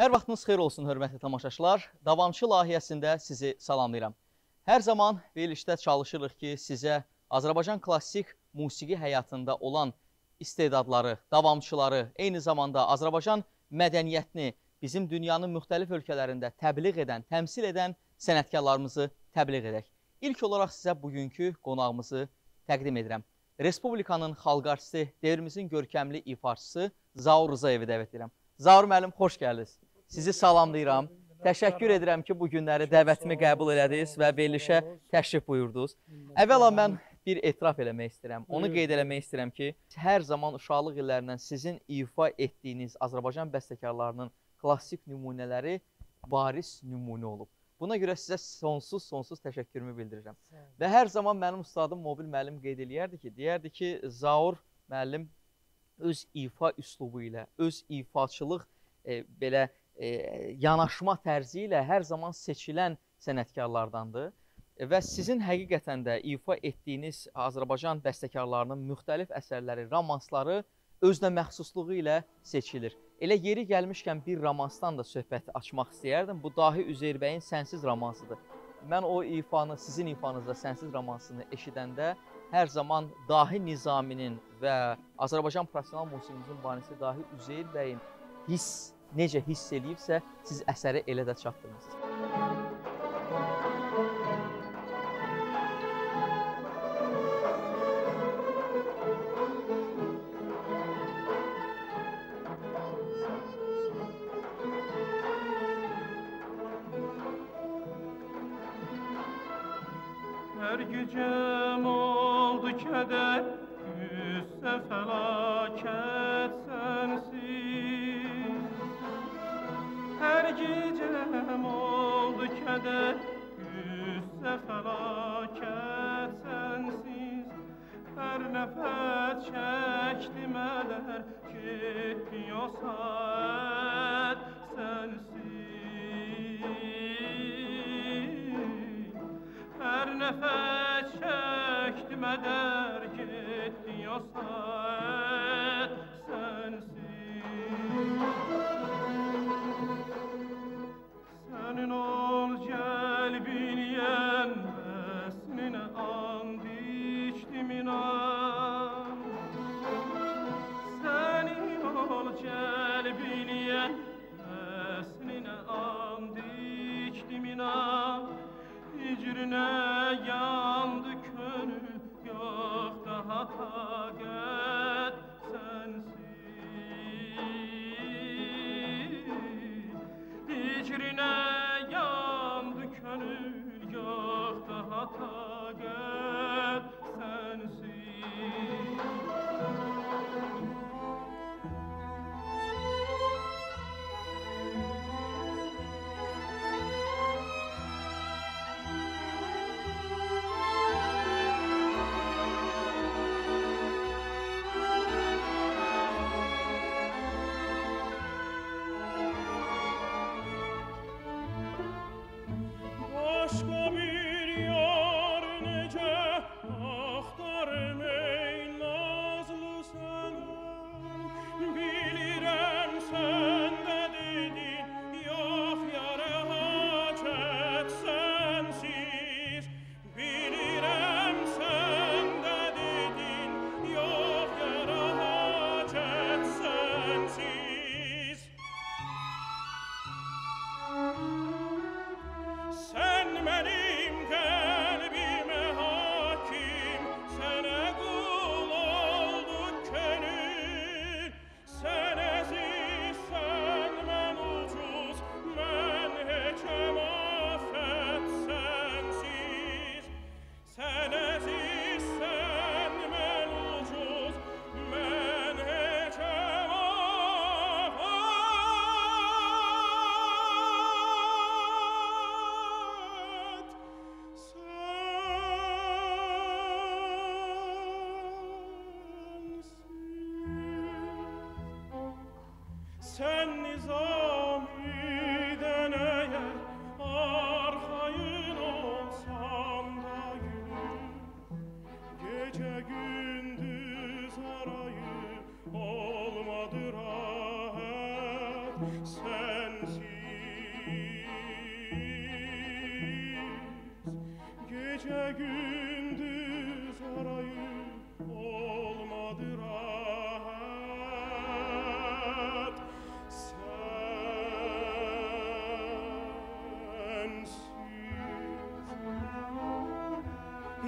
Hər vaxtınız xeyir olsun, hörmətli tamaşaçılar. Davamçı layihəsində sizi salamlayıram. Hər zaman verilişdə çalışırıq ki, sizə Azərbaycan klassik musiqi həyatında olan istedadları, davamçıları, eyni zamanda Azərbaycan mədəniyyətini bizim dünyanın müxtəlif ölkələrində təbliğ edən, təmsil edən sənətkarlarımızı təbliğ edək. İlk olaraq sizə bugünkü qonağımızı təqdim edirəm. Respublikanın xalq artisti, devrimizin görkəmli ifaçısı Zaur Rızayevi dəvət edirəm. Zaur müəllim, xoş gəldiniz. Sizi salamlayıram. Təşəkkür edirəm ki, bu günləri dəvətimi qəbul elədiniz və verilişə təşrif buyurdunuz. Əvvəla mən bir etiraf eləmək istəyirəm. Onu qeyd eləmək istəyirəm ki, hər zaman uşaqlıq illərindən sizin ifa etdiyiniz Azərbaycan bəstəkarlarının klassik nümunələri baris nümunə olub. Buna görə sizə sonsuz-sonsuz təşəkkürümü bildirirəm. Və hər zaman mənim ustadım Mobil müəllim qeyd eləyərdi ki, deyərdi ki, Zaur müəllim öz ifa üslubu ilə, öz ifaçılıq e, belə yanaşma tərzi ilə hər zaman seçilən sənətkarlardandır. Və sizin həqiqətən də ifa etdiyiniz Azərbaycan bəstəkarlarının müxtəlif əsərləri, romansları özünə məxsusluğu ilə seçilir. Elə yeri gəlmişkən bir romansdan da söhbət açmaq istəyərdim. Bu Dahi Üzeyirbəyin Sənsiz romansıdır. Mən o ifanı, sizin ifanızda Sənsiz romansını eşidəndə hər zaman Dahi Nizaminin və Azərbaycan professional musiqimizin banisi Dahi Üzeyir bəyin hiss necə hiss eləyibsə, siz əsəri elə də çatdırmısınız. Gecəm oldu kədər, qüssə fəlakət sənsiz. Hər nəfət çəkdim ədər, getdi o saat sensiz. Hər nəfəs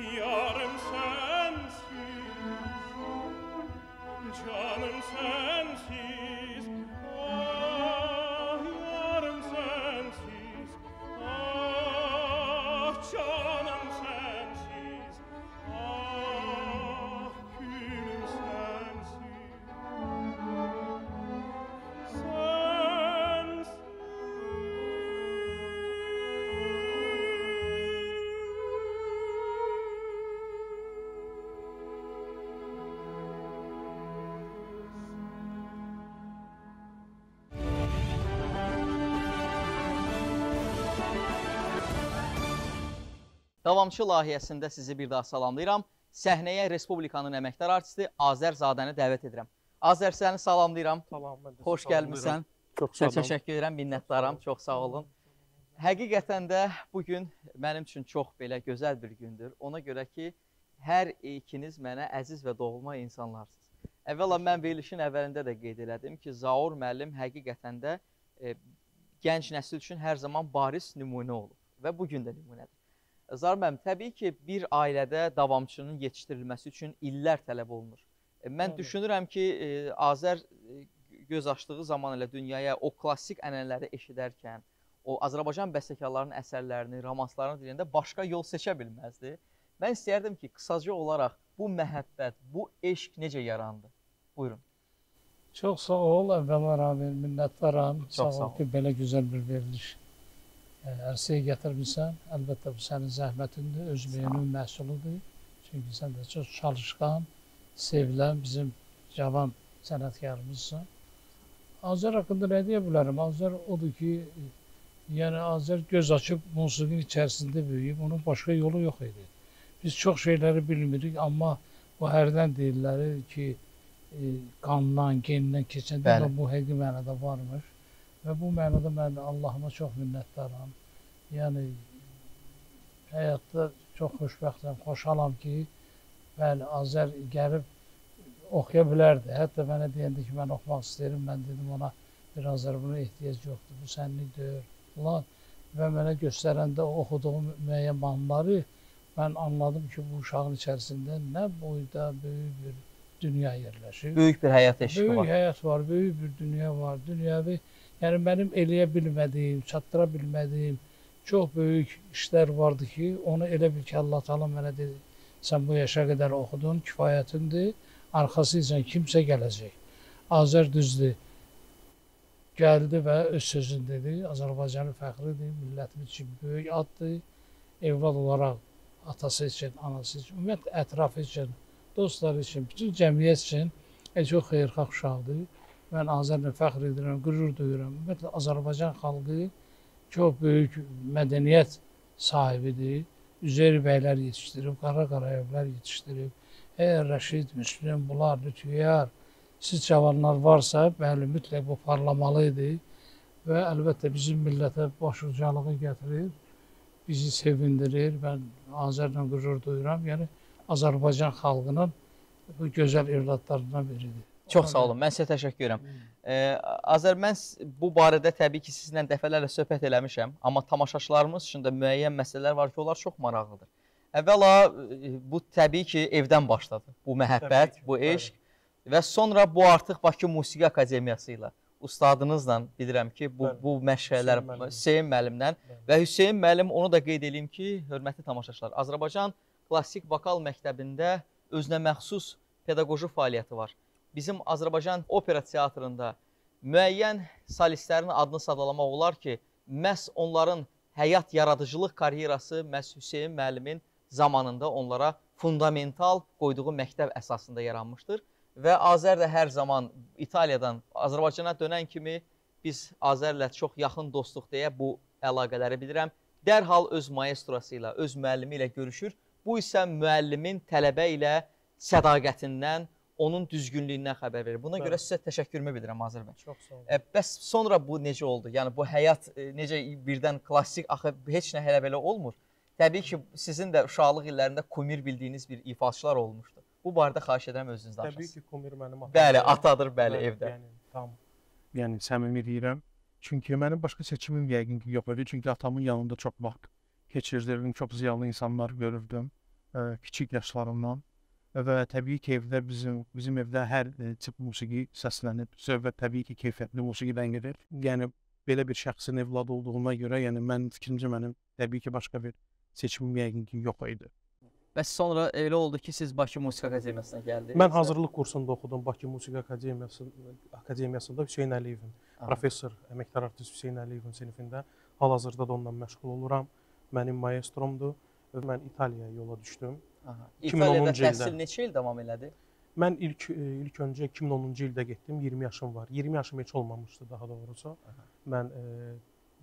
Maria Davamçı layihəsində sizi bir daha salamlayıram. Səhnəyə Respublikanın əməkdar artisti Azərzadəni dəvət edirəm. Azər səni salamlayıram. Salam, mən də Xoş gəlmisən. Çox sağ olun. təşəkkür edirəm, minnətdaram. Çox sağ olun. Həqiqətən də bu gün mənim üçün çox belə gözəl bir gündür. Ona görə ki, hər ikiniz mənə əziz və doğulma insanlarsınız. Əvvəla mən verilişin əvvəlində də qeyd elədim ki, Zaur müəllim həqiqətən də e, gənc nəsil üçün hər zaman baris nümunə olub və bu gün də nümunədir. Zaur müəllim, təbii ki, bir ailədə davamçının yetişdirilməsi üçün illər tələb olunur. E, Mən Bəli. düşünürəm ki, e, Azər e, göz açdığı zaman elə dünyaya o klassik ənənələri eşidərkən, o Azərbaycan bəstəkarlarının əsərlərini, romanslarını dinləyəndə başqa yol seçə bilməzdi. Mən istəyərdim ki, qısaca olaraq bu məhəbbət, bu eşq necə yarandı? Buyurun. Çox sağ ol, əvvəla Rabir, minnətdaram. Sağ sağ ol ki, belə gözəl bir veriliş ərsəyə gətirmisən. Əlbəttə bu sənin zəhmətindir, öz meyinin məhsuludur. Çünki sən də çox çalışqan, sevilən bizim cavan sənətkarımızsan. Azər haqqında nə deyə bilərəm? Azər odur ki, yəni Azər göz açıb musiqinin içərisində böyüyüb, onun başqa yolu yox idi. Biz çox şeyləri bilmirik, amma bu hərdən deyirlər ki, e, qandan, genindən keçən Bəli. də bu həqiqi mənada varmış. Və bu mənada mən Allahıma çox minnətdaram. Yəni həyatda çox xoşbəxtəm, xoşhalam ki, bəli, Azər gəlib oxuya bilərdi. Hətta mənə deyəndə ki, mən oxumaq istəyirəm, mən dedim ona bir Azər buna ehtiyac yoxdur. Bu sənlik deyil. Ulan və mənə göstərəndə o oxuduğum müəyyən mahnıları mən anladım ki, bu uşağın içərisində nə boyda böyük bir dünya yerləşir. Böyük bir həyat eşqi Böyük var. həyat var, böyük bir dünya var. Dünyəvi, yəni mənim eləyə bilmədiyim, çatdıra bilmədiyim çox böyük işlər vardı ki, onu elə bil ki, Allah Taala mənə dedi, sən bu yaşa qədər oxudun, kifayətindir. Arxasınca kimsə gələcək. Azər düzdür. Gəldi və öz sözünü dedi. Azərbaycanın fəxridir, millətimiz üçün böyük addır. Evlad olaraq atası üçün, anası üçün, ümumiyyətlə ətrafı üçün, dostları üçün, bütün cəmiyyət üçün e, çox xeyirxah uşaqdır. Mən Azərlə fəxr edirəm, qürur duyuram. Ümumiyyətlə Azərbaycan xalqı çox böyük mədəniyyət sahibidir. Üzeyir bəylər yetişdirib, Qara Qarayevlər yetişdirib. Əgər Rəşid, Müslüm, bunlar, Lütfiyar, siz cavanlar varsa, bəli, mütləq bu parlamalı idi və əlbəttə bizim millətə başucalığı gətirir, bizi sevindirir. Mən Azərlə qürur duyuram. Yəni Azərbaycan xalqının bu gözəl evladlarından biridir. Çox sağ olun. Mən sizə təşəkkür edirəm. Ee, Azər mən bu barədə təbii ki, sizinlə dəfələrlə söhbət eləmişəm, amma tamaşaçılarımız üçün də müəyyən məsələlər var ki, onlar çox maraqlıdır. Əvvəla e, bu təbii ki, evdən başladı. Bu məhəbbət, ki, bu eşq və sonra bu artıq Bakı Musiqi Akademiyası ilə ustadınızla bilirəm ki, bu Bəli. bu məşğələlər Hüseyn müəllim. Hüseyn müəllimdən və Hüseyn müəllim onu da qeyd eləyim ki, hörmətli tamaşaçılar, Azərbaycan Klassik Vokal Məktəbində özünə məxsus pedaqoji fəaliyyəti var. Bizim Azərbaycan Opera Teatrında müəyyən solistlərin adını sadalamaq olar ki, məhz onların həyat yaradıcılıq karyerası məhz Hüseyn müəllimin zamanında onlara fundamental qoyduğu məktəb əsasında yaranmışdır və Azər də hər zaman İtaliyadan Azərbaycana dönən kimi biz Azərlə çox yaxın dostluq deyə bu əlaqələri bilirəm. Dərhal öz maestrosu ilə, öz müəllimi ilə görüşür. Bu isə müəllimin tələbə ilə sədaqətindən, onun düzgünlüyündən xəbər verir. Buna Bəli. görə sizə təşəkkürümü bilirəm Azər bəy. Çox sağ olun. E, bəs sonra bu necə oldu? Yəni bu həyat e, necə birdən klassik axı heç nə hələ belə olmur. Təbii ki, sizin də uşaqlıq illərində kumir bildiyiniz bir ifaçılar olmuşdu. Bu barədə xahiş edirəm özünüz Təbii danışasınız. ki, Kumir mənim atam. Bəli, atadır, bəli, evdə. Yəni tam yəni səmimi deyirəm. Çünki mənim başqa seçimim yəqin ki yox idi. Çünki atamın yanında çox vaxt keçirdirdim, çox ziyalı insanlar görürdüm ə, kiçik yaşlarımdan. Və təbii ki, evdə bizim bizim evdə hər ə, tip musiqi səslənir. Söhbət təbii ki, keyfiyyətli musiqidən gedir. Yəni belə bir şəxsin evladı olduğuna görə, yəni mən fikrimcə mənim təbii ki, başqa bir seçimim yəqin ki yox idi. Bəs sonra elə oldu ki, siz Bakı Musiqi Akademiyasına gəldiniz. Mən hazırlıq kursunda oxudum Bakı Musiqi Akademiyası Akademiyasında Hüseyn Əliyevin Aha. professor, əməkdar artist Hüseyn Əliyevin sinifində hal-hazırda da onunla məşğul oluram. Mənim maestromdur. Və Mən İtaliyaya yola düşdüm. Aha. 2010-cu İtaliyada ildə. təhsil neçə il davam elədi? Mən ilk e, ilk öncə 2010-cu ildə getdim. 20 yaşım var. 20 yaşım heç olmamışdı daha doğrusu. Aha. Mən e,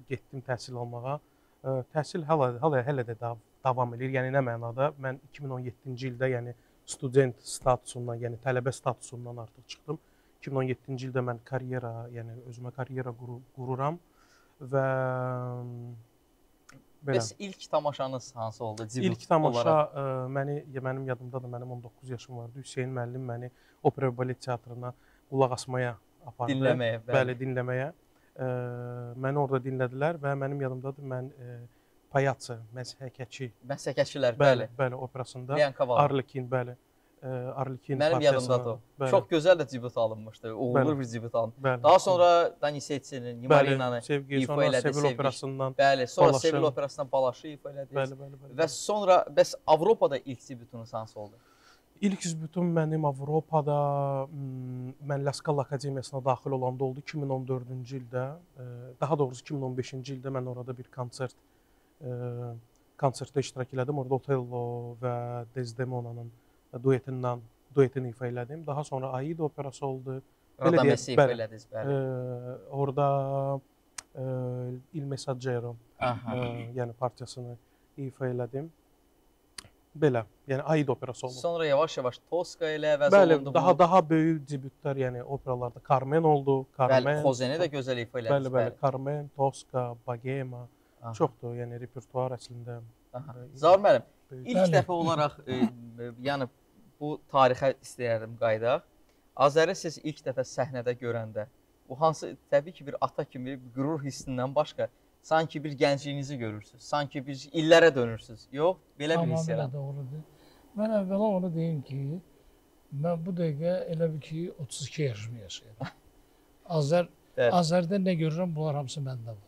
getdim təhsil almağa. E, təhsil hələ hələ hələ də daha davam edir. Yəni nə mənada? Mən 2017-ci ildə, yəni student statusundan, yəni tələbə statusundan artıq çıxdım. 2017-ci ildə mən karyera, yəni özümə karyera quru, qururam və belə. Bəs ilk tamaşanız hansı oldu? Cibut İlk tamaşa olaraq? ə, məni ya mənim yadımdadır, mənim 19 yaşım vardı. Hüseyn müəllim məni opera və balet teatrına qulaq asmaya apardı. dinləməyə. Bəli, dinləməyə. Ə, məni orada dinlədilər və mənim yadımdadır mən ə, Payaçı, Məshəkəçi, Məsəkəçilər, bəli, bəli. bəli, operasında. Arlekin, bəli. Ə, Arlekin Mənim yadımdadır. Bəli, Çox gözəl də cibut alınmışdı. Uğurlu Bəli. bir cibut alınmışdı. bəli. Daha sonra Danisetinin, bəli, Nimarinanı, ifa elədi, Sevil operasından. bəli, sonra Balaşı. Sevil operasından Balaşı ifa elədiniz. Bəli, bəli, bəli. Və sonra bəs Avropada ilk cibutunuz hansı oldu? İlk üzbütüm mənim Avropada m, mən La Scala Akademiyasına daxil olanda oldu 2014-cü ildə. Daha doğrusu 2015-ci ildə mən orada bir konsert e, konsertdə iştirak elədim. Orada Otello və Desdemona'nın duetindən duetini ifa elədim. Daha sonra Aida operası oldu. Belə deyək, Radamesi ifa bəli. elədiniz, E, bəli. orada e, Il Messaggero, Aha. e, yəni partiyasını ifa elədim. Belə, yəni Aida operası oldu. Sonra yavaş-yavaş Toska ilə əvəz Bəli, olundu. daha bu. daha böyük debütlər, yəni operalarda Carmen oldu, Bəli, Carmen. Xozeni də gözəl ifa elədiniz. Bəli, bəli, Carmen, Tosca, Bogema, Aha, çoxdur, yəni repertuar əslində. aha. e, Zahir müəllim, böyük. ilk Bəli. dəfə olaraq e, e, yəni bu tarixə istəyərdim qayıdaq. Azəri siz ilk dəfə səhnədə görəndə bu hansı təbii ki bir ata kimi bir qürur hissindən başqa sanki bir gəncliyinizi görürsüz. Sanki bir illərə dönürsüz. Yox, belə bir hiss Tamamilə yaranır. doğrudur. Mən əvvəla onu deyim ki, mən bu dəqiqə elə bir ki 32 yaşımı yaşayıram. Azər Bəli. Azərdə nə görürəm, bunlar hamısı məndə var.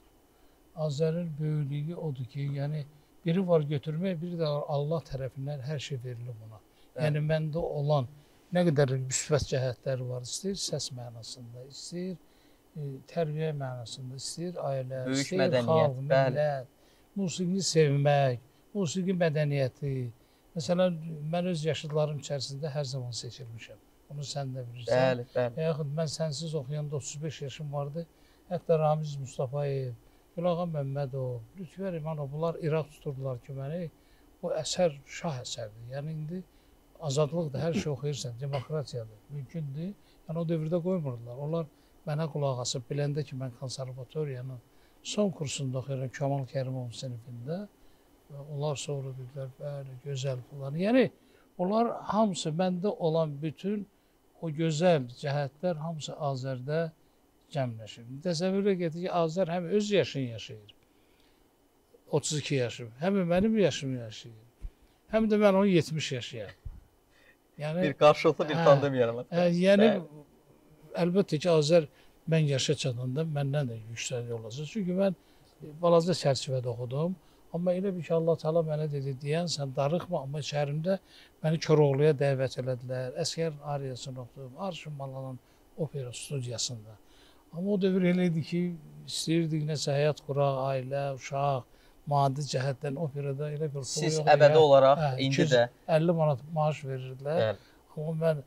Azərin böyüklüyü odur ki, yəni biri var götürmək, biri də var Allah tərəfindən hər şey verilir buna. Yəni məndə olan nə qədər müsbət cəhətləri var, istəyir səs mənasında, istəyir e, tərbiyə mənasında, istəyir ailə, Böyük istəyir mədəniyyət, xalq, millət, musiqini sevmək, musiqi mədəniyyəti. Məsələn, mən öz yaşıdlarım içərisində hər zaman seçilmişəm. Bunu sən də bilirsən. Bəli, bəli. Yaxud mən sənsiz oxuyanda 35 yaşım vardı. Hətta Ramiz Mustafayev, Gülağa Məmmədov, Lütfər İmanov bunlar İraq tuturdular ki, məni bu əsər şah əsərdir. Yəni indi azadlıqdır, hər şey oxuyursan, demokratiyadır, mümkündür. Yəni o dövrdə qoymurdular. Onlar mənə qulaq asıb biləndə ki, mən konservatoriyanın son kursunda oxuyuram Kamal Kərimov sinifində. Onlar sonra dedilər, bəli, gözəl falan. Yəni onlar hamısı məndə olan bütün o gözəl cəhətlər hamısı Azərdə cəmləşir. Təsəvvür edin ki, Azər həm öz yaşını yaşayır. 32 yaşım, həm mənim yaşımı yaşayır. Həm də mən onu 70 yaşayıram. Yəni Bir qarşılıqlı bir Hə. tandem yaranır. Ə, yəni Bəli. əlbəttə ki, Azər mən yaşa çatanda məndən də yüksək olacaq. Çünki mən e, balaca çərçivədə oxudum. Amma elə bir ki, Allah Taala mənə dedi, deyən sən darıxma, amma şəhərimdə məni Koroğluya dəvət elədilər. Əsgər ariyasını oxudum, Arşın Malanın opera studiyasında. Amma o dövr elə idi ki, istəyirdik nəsə həyat quraq, ailə, uşaq, maddi cəhətdən operada elə bir pul Siz yox idi. əbədi olaraq Hə, indi 200 də 50 manat maaş verirdilər. bəli. Amma mən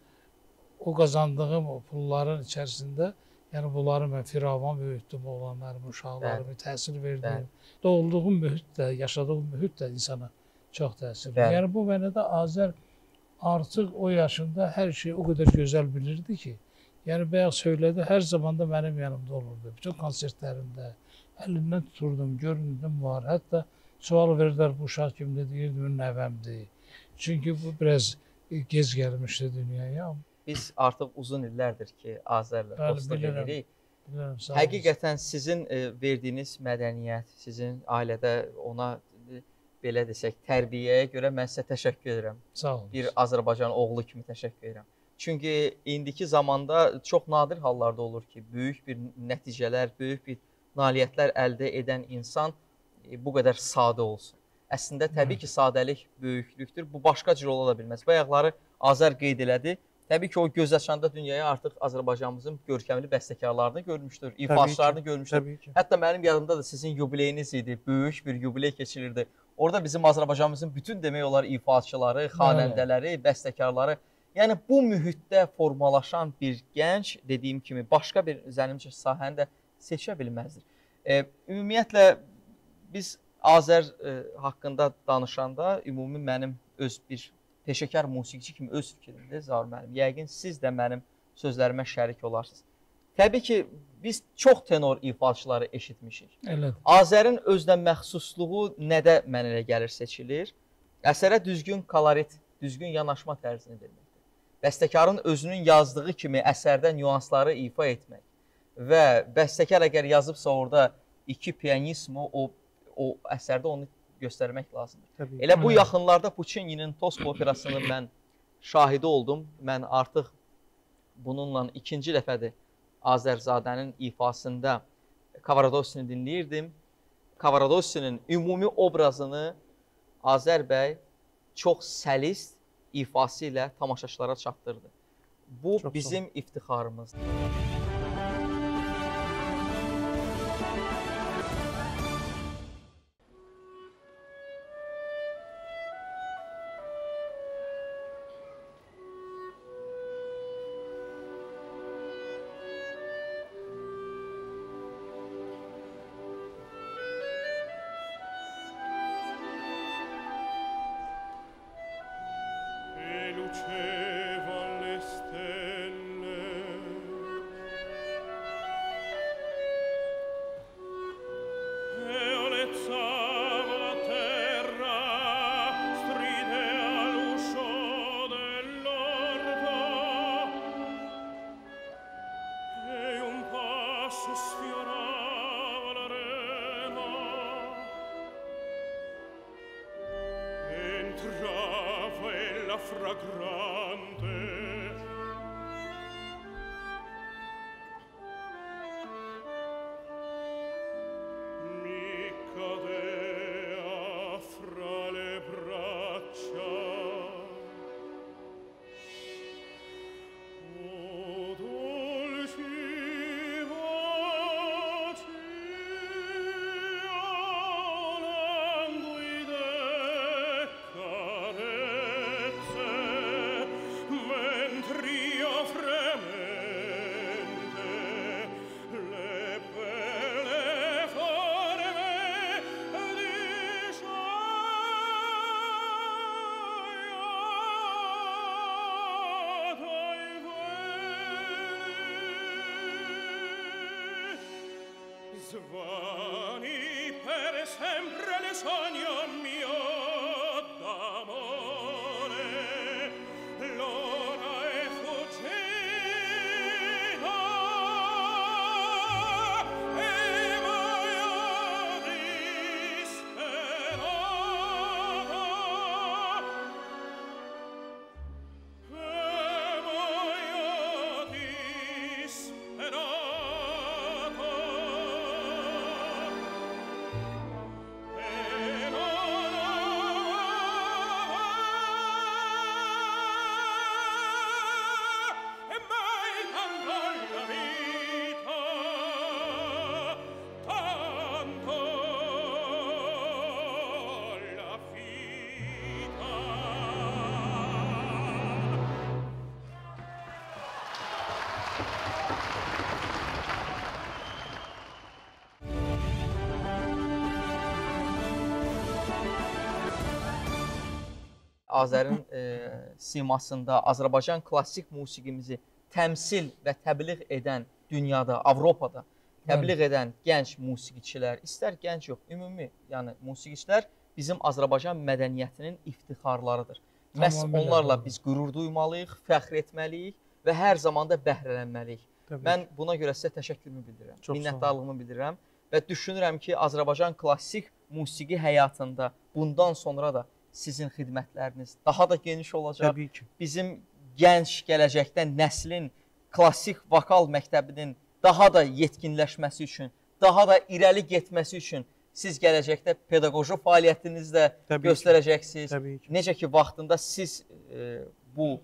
o qazandığım o pulların içərisində, yəni bunları mən firavan böyütdüm, oğlanlarımı, uşaqlarımı təhsil verdim. Doğulduğum mühit də, yaşadığım mühit də insana çox təsir. Bəli. Yəni bu mənə də Azər artıq o yaşında hər şeyi o qədər gözəl bilirdi ki, yəni bayaq söylədi, hər zaman da mənim yanımda olurdu. Bütün konsertlərimdə əlindən tuturdum, göründüm var. Hətta sual verdilər bu uşaq kimdir, deyirdim nəvəmdir. Çünki bu biraz e, gec gəlmişdi dünyaya. Biz artıq uzun illərdir ki, Azərlə Bəli, dostluq bilirəm. Həqiqətən sizin e, verdiyiniz mədəniyyət, sizin ailədə ona e, belə desək, tərbiyəyə görə mən sizə təşəkkür edirəm. sağ olun. Bir Azərbaycan oğlu kimi təşəkkür edirəm. Çünki indiki zamanda çox nadir hallarda olur ki, böyük bir nəticələr, böyük bir nailiyyətlər əldə edən insan e, bu qədər sadə olsun. Əslində təbii ki, sadəlik böyüklükdür. Bu başqa cür ola bilməz. Bayaqları Azər qeyd elədi. Təbii ki, o göz açanda dünyaya artıq Azərbaycanımızın görkəmli bəstəkarlarını görmüşdür, ifaçılarını görmüşdür. Hətta mənim yadımda da sizin yubileyiniz idi. Böyük bir yubiley keçirildi. Orada bizim Azərbaycanımızın bütün demək olar ifaçıları, xanəndələri, bəstəkarları, yəni bu mühitdə formalaşan bir gənc, dediyim kimi, başqa bir zənimcə sahəni də seçə bilməzdir. E, ümumiyyətlə biz Azər e, haqqında danışanda ümumi mənim öz bir peşəkar musiqiçi kimi öz fikrimdir Zaur müəllim. Yəqin siz də mənim sözlərimə şərik olarsınız. Təbii ki, biz çox tenor ifaçıları eşitmişik. Elədir. Azərin özünə məxsusluğu nədə mənə elə gəlir seçilir? Əsərə düzgün kolorit, düzgün yanaşma tərzini verməkdir. Bəstəkarın özünün yazdığı kimi əsərdə nüansları ifa etmək və bəstəkar əgər yazıbsa orada iki pianismo o o əsərdə onu göstərmək lazımdır. Təbii. Elə bu yaxınlarda Puccini'nin Tosca operasını mən şahidi oldum. Mən artıq bununla ikinci dəfədir Azərzadənin ifasında Kavaradosini dinləyirdim. Kavaradosinin ümumi obrazını Azər bəy çox səlist ifası ilə tamaşaçılara çatdırdı. Bu Çox bizim iftixarımızdır. Thank you. grave la fragrante Azərin e, simasında Azərbaycan klassik musiqimizi təmsil və təbliğ edən dünyada, Avropada təbliğ edən gənc musiqiçilər, istər gənc yox, ümumi, yəni musiqiçilər bizim Azərbaycan mədəniyyətinin iftixarlarıdır. Məhz onlarla biz qürur duymalıyıq, fəxr etməliyik və hər zaman da bəhrələnməliyik. Təbii Mən buna görə sizə təşəkkürümü bildirirəm. Çox. Minnətdarlığımı bildirirəm və düşünürəm ki, Azərbaycan klassik musiqi həyatında bundan sonra da sizin xidmətləriniz daha da geniş olacaq. Təbii ki. Bizim gənc gələcəkdə nəslin klassik vokal məktəbinin daha da yetkinləşməsi üçün, daha da irəli getməsi üçün siz gələcəkdə pedaqoji fəaliyyətinizdə Təbii ki. göstərəcəksiniz. Təbii ki. Necə ki vaxtında siz e, bu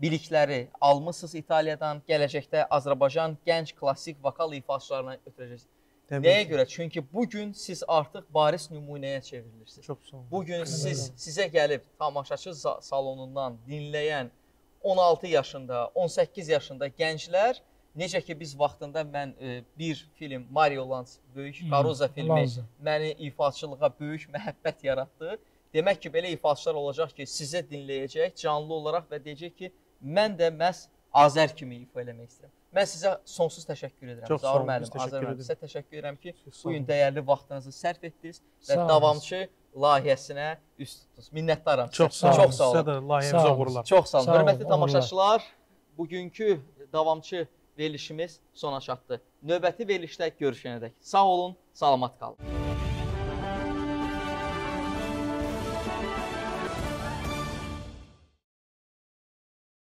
bilikləri almısınız İtaliyadan, gələcəkdə Azərbaycan gənc klassik vokal ifaçılarına ötürəcəksiniz. Təbii Nəyə görə? Çünki bu gün siz artıq baris nümunəyə çevrilirsiniz. Çox sağ olun. Bu gün siz sizə gəlib tamaşaçı salonundan dinləyən 16 yaşında, 18 yaşında gənclər Necə ki biz vaxtında mən e, bir film Mario Lanz böyük Hmm, Qaroza filmi Lanza. məni ifaçılığa böyük məhəbbət yaratdı. Demək ki belə ifaçılar olacaq ki, sizə dinləyəcək canlı olaraq və deyəcək ki, mən də məhz Azər kimi ifa eləmək istəyirəm. Mən sizə sonsuz təşəkkür edirəm. Çox sağ Zaur olun, müəllim, Azər müəllim, sizə təşəkkür edirəm ki, bu gün dəyərli vaxtınızı sərf etdiniz və davamçı layihəsinə üst tutdunuz. Minnətdaram. Çox sağ olun. Çox sağ olun. Sizə də olun. uğurlar. Çox sağ olun. Hörmətli tamaşaçılar, bugünkü davamçı verilişimiz sona çatdı. Növbəti verilişdə görüşənədək sağ olun, salamat qalın.